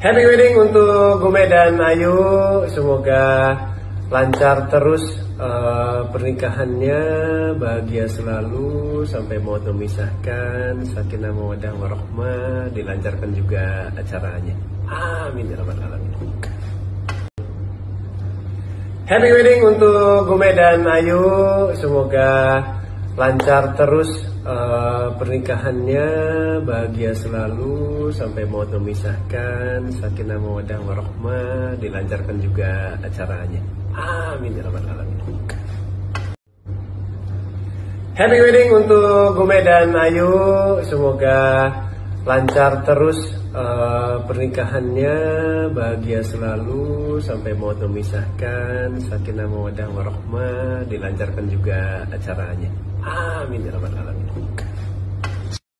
Happy wedding untuk Gume dan Ayu. Semoga lancar terus eh, pernikahannya, bahagia selalu sampai mau memisahkan, sakinah mawaddah warahmah, dilancarkan juga acaranya. Amin ya rabbal alamin. Happy wedding untuk Gume dan Ayu. Semoga lancar terus eh, pernikahannya, bahagia selalu sampai mau memisahkan, sakinah mawaddah warahmah, dilancarkan juga acaranya. Amin ya rabbal alamin. Happy wedding untuk Gume dan Ayu. Semoga lancar terus eh, pernikahannya, bahagia selalu sampai mau memisahkan, sakinah mawaddah warahmah, dilancarkan juga acaranya. Amin ya rabbal alamin.